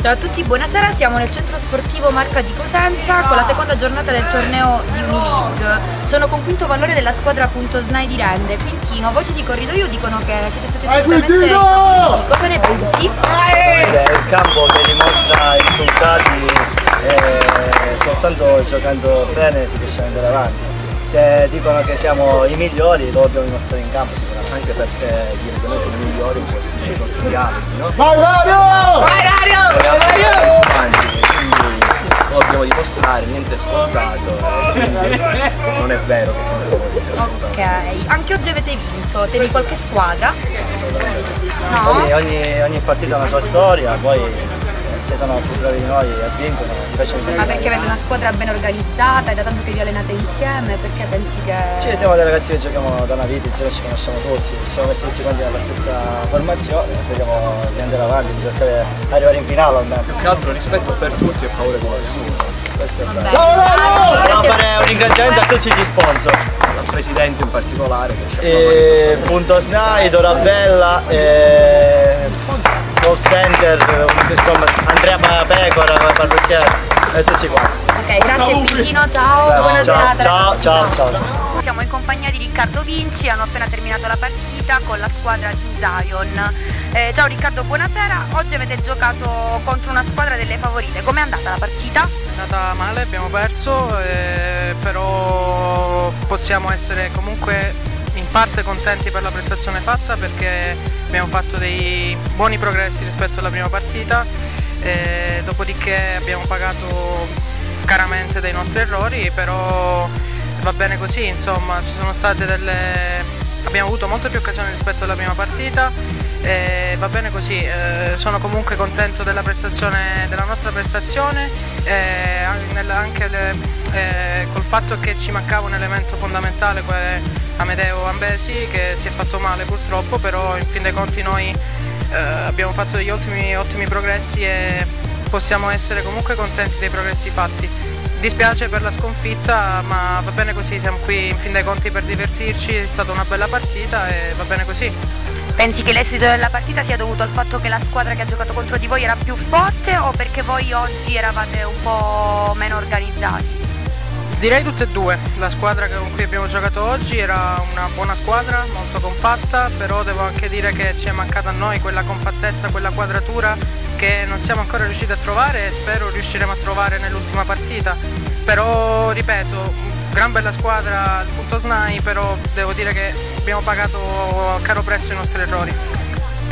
Ciao a tutti, buonasera, siamo nel centro sportivo Marca di Cosenza con la seconda giornata del torneo di Unileague. Sono con quinto valore della squadra appunto SNAI di Rende. Quintino, voci di corridoio dicono che siete stati assolutamente Cosa ne pensi? Il campo che dimostra i risultati e soltanto giocando bene si riesce ad andare avanti. Se dicono che siamo i migliori lo dobbiamo dimostrare in campo anche perché dire che noi siamo i migliori può essere tutti gli altri, no? Vai Dario! Vai Dario! Quindi lo dobbiamo dimostrare, niente è scontato, non è vero che siamo i favoriti. assolutamente. Ok, anche oggi avete vinto, temi qualche squadra? No? Ogni, ogni- ogni partita ha una sua storia, poi se sono più bravi di noi e vincono, Ma perché avete una squadra ben organizzata, è da tanto che vi allenate insieme, perché pensi che... Ci siamo dei ragazzi che giochiamo da una vita, insieme ci conosciamo tutti, ci siamo messi tutti quanti nella stessa formazione e vediamo di andare avanti, di cercare di arrivare in finale almeno. Più che altro rispetto per tutti e paura di nessuno. Questo è bello. Volevo fare un ringraziamento a tutti gli sponsor. Al presidente in particolare che ci ha E, punto Snai, Dorabella, e, call center, insomma Andrea Pecora parrucchiere e tutti quanti. Ok, grazie Quintino, ciao, buona ciao, serata. ciao, ciao, ciao. Siamo in compagnia di Riccardo Vinci, hanno appena terminato la partita con la squadra di Zion. Eh, ciao Riccardo, buonasera. Oggi avete giocato contro una squadra delle favorite. Com'è andata la partita? È andata male, abbiamo perso, eh, però possiamo essere comunque parte contenti per la prestazione fatta perché abbiamo fatto dei buoni progressi rispetto alla prima partita, dopodiché abbiamo pagato caramente dei nostri errori, però va bene così, insomma, delle... abbiamo avuto molte più occasioni rispetto alla prima partita e va bene così, eh, sono comunque contento della della nostra prestazione, eh, anche le- eh, col fatto che ci mancava un elemento fondamentale, quale Amedeo Ambesi, che si è fatto male purtroppo, però in fin dei conti noi eh, abbiamo fatto degli ottimi, ottimi progressi e possiamo essere comunque contenti dei progressi fatti. Dispiace per la sconfitta, ma va bene così, siamo qui in fin dei conti per divertirci, è stata una bella partita e va bene così. Pensi che l'esito della partita sia dovuto al fatto che la squadra che ha giocato contro di voi era più forte o perché voi oggi eravate un po' meno organizzati? Direi tutte e due, la squadra con cui abbiamo giocato oggi era una buona squadra, molto compatta, però devo anche dire che ci è mancata a noi quella compattezza, quella quadratura che non siamo ancora riusciti a trovare e spero riusciremo a trovare nell'ultima partita. Però ripeto, gran bella squadra al punto SNAI, però devo dire che abbiamo pagato a caro prezzo i nostri errori.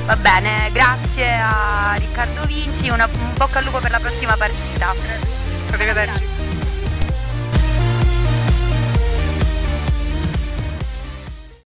Va bene, grazie a Riccardo Vinci, una, un bocca al lupo per la prossima partita. Arrivederci.